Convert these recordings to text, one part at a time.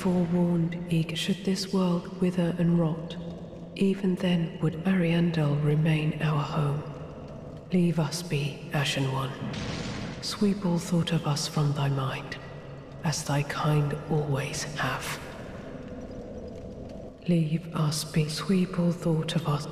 Forewarned, Ig, should this world wither and rot, even then would Ariandel remain our home. Leave us be, Ashen One. Sweep all thought of us from thy mind, as thy kind always have. Leave us be, sweep all thought of us.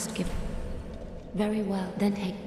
Thou'st give. Very well, then take.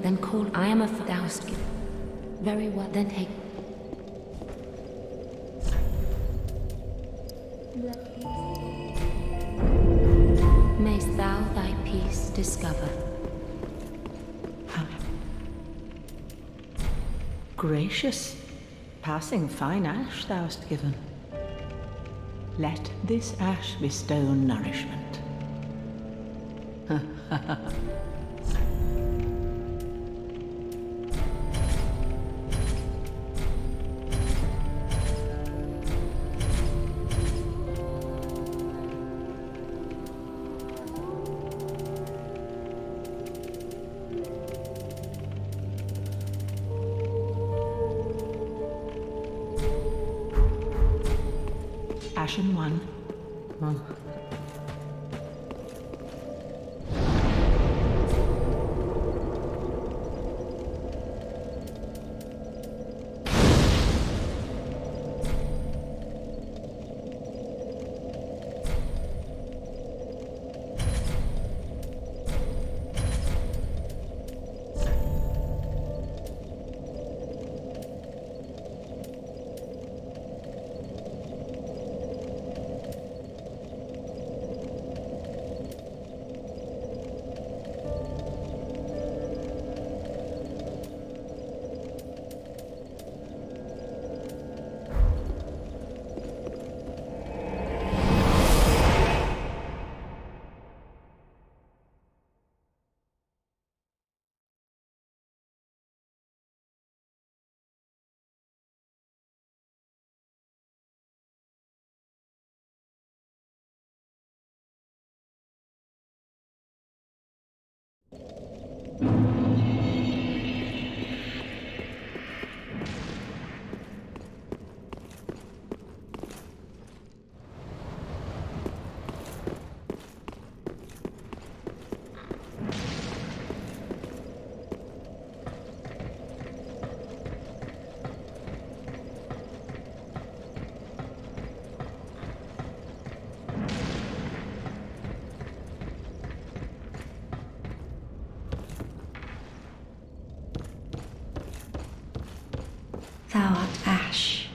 Then call. I am a gift. Very well, then take. Mayst thou thy peace discover. Gracious, passing fine ash thou'st given. Let this ash bestow nourishment. Thou art Ash.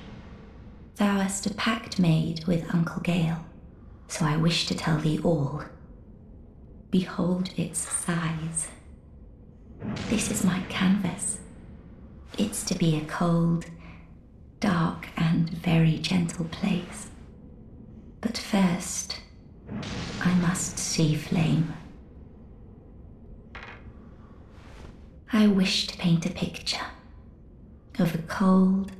Thou hast a pact made with Uncle Gael, so I wish to tell thee all. Behold its size. This is my canvas. It's to be a cold, dark, and very gentle place. But first, I must see flame. I wish to paint a picture of a cold,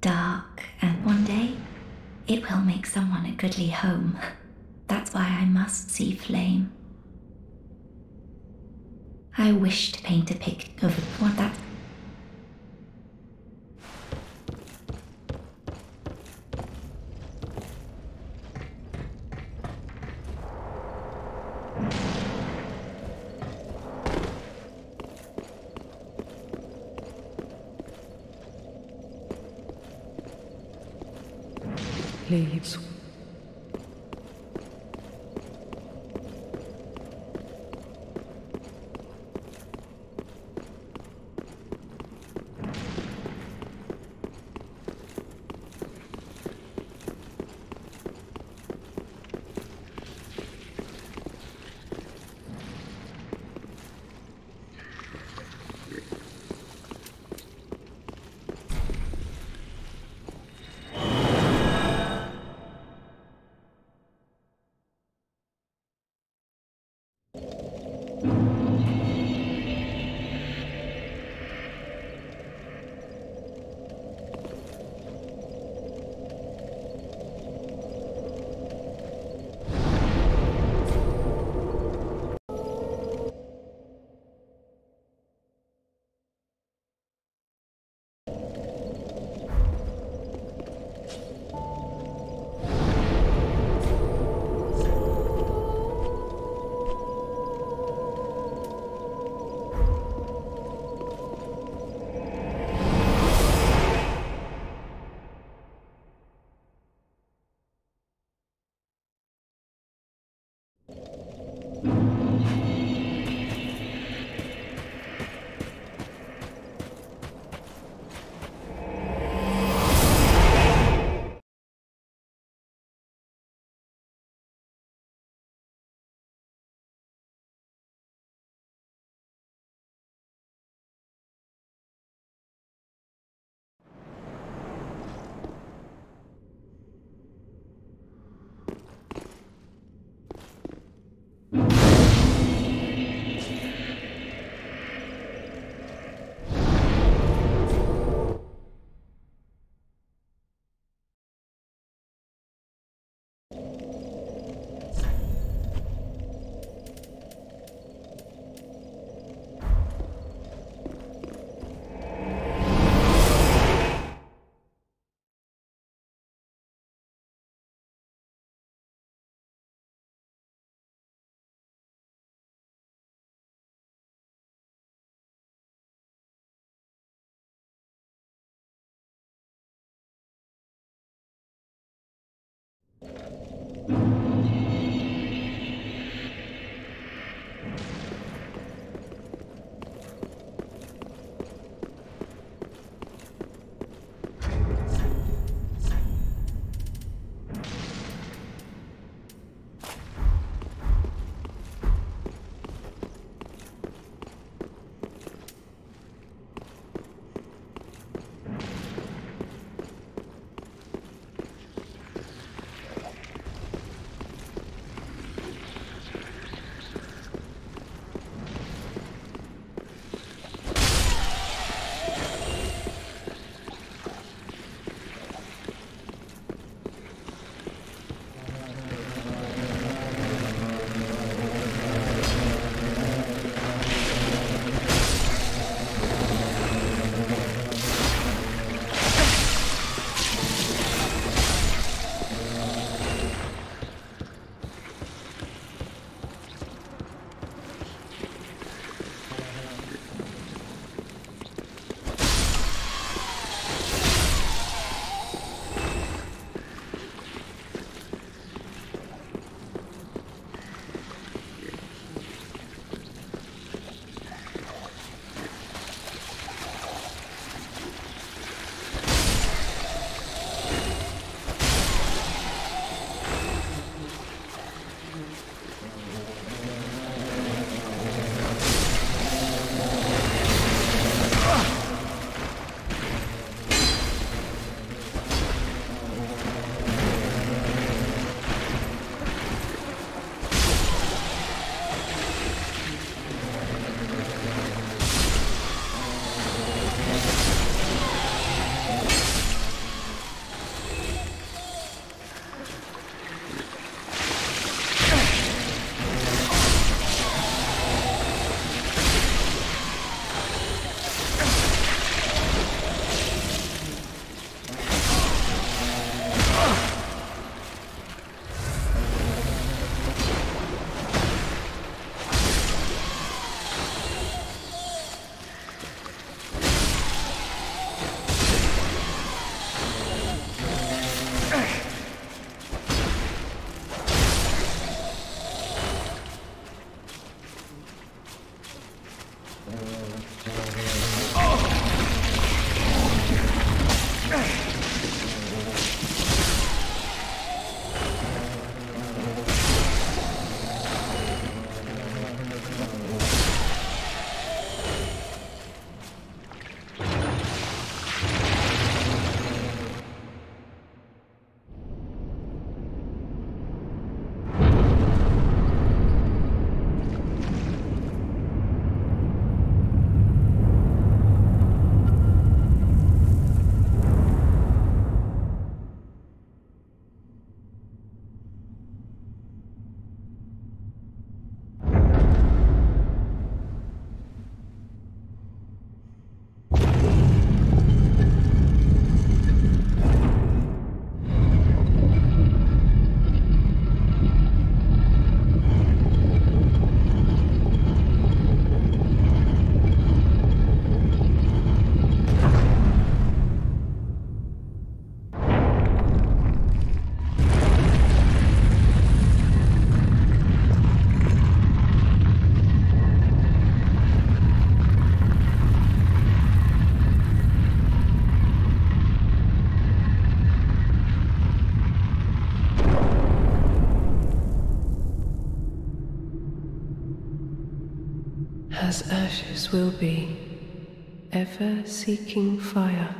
dark, and one day it will make someone a goodly home. That's why I must see flame. I wish to paint a pic of what that. Will be, ever seeking fire.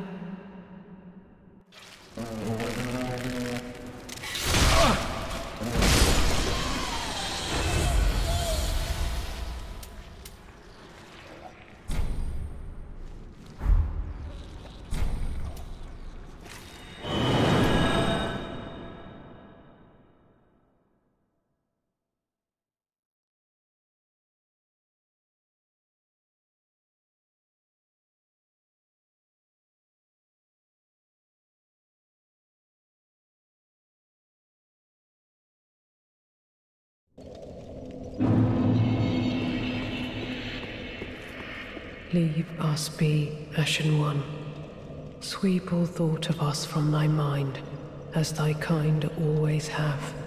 Leave us be, Ashen One. Sweep all thought of us from thy mind, as thy kind always have.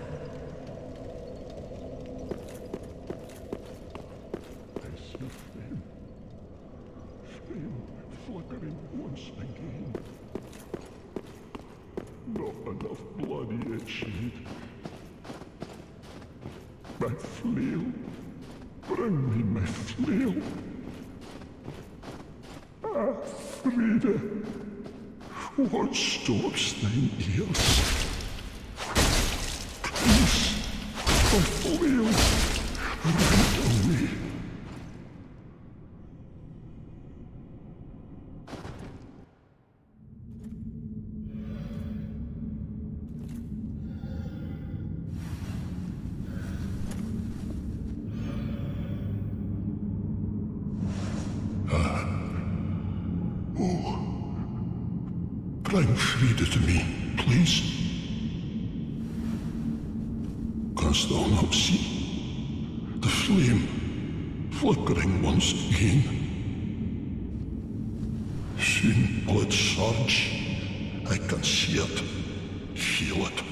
Will it surge. I can see it, feel it.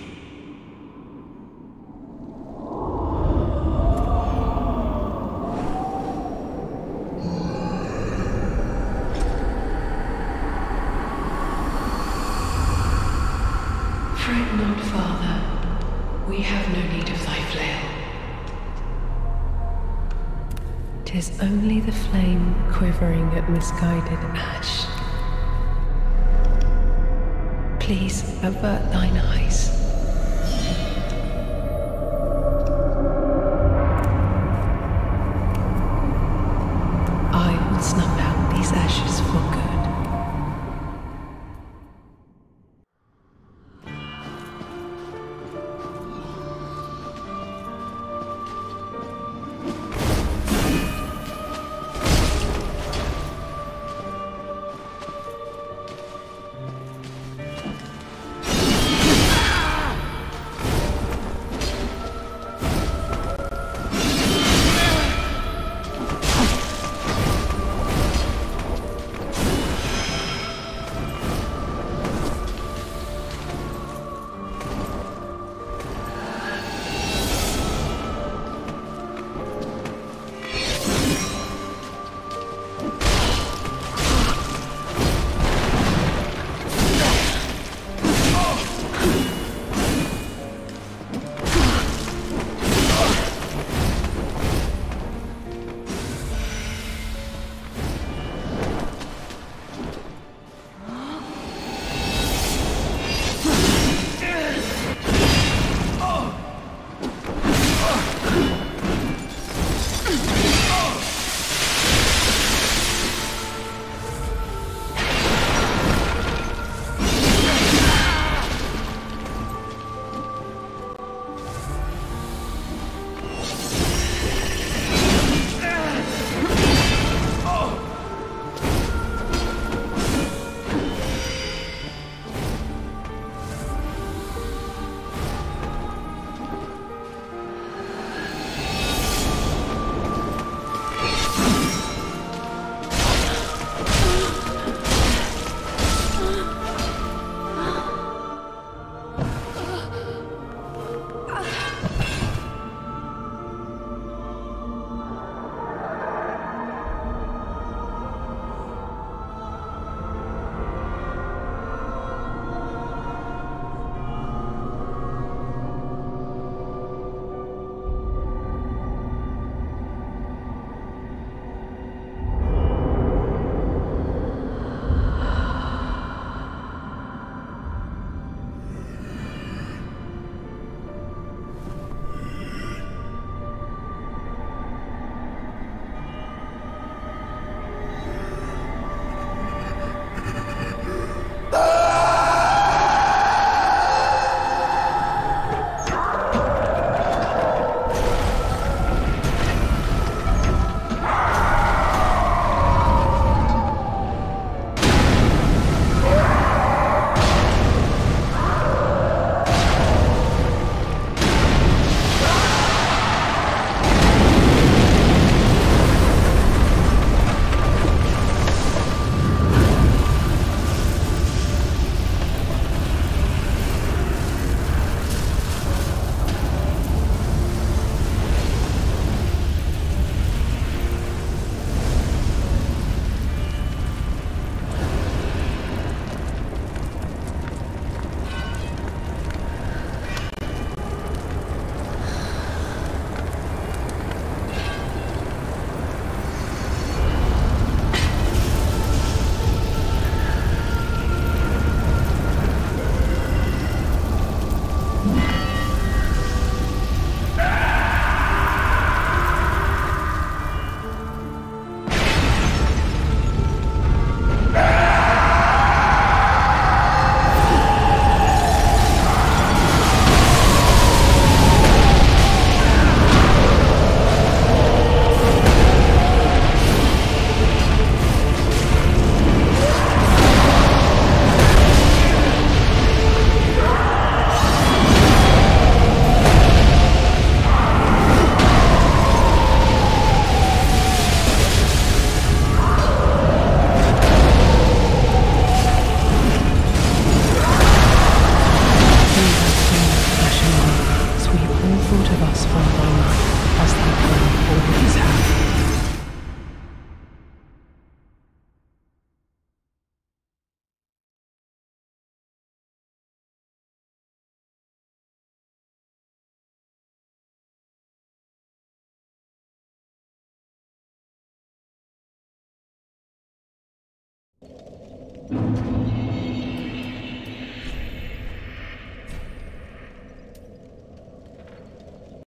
Fret not, Father. We have no need of thy flail. Tis only the flame quivering at misguided ash. Please avert thine eyes.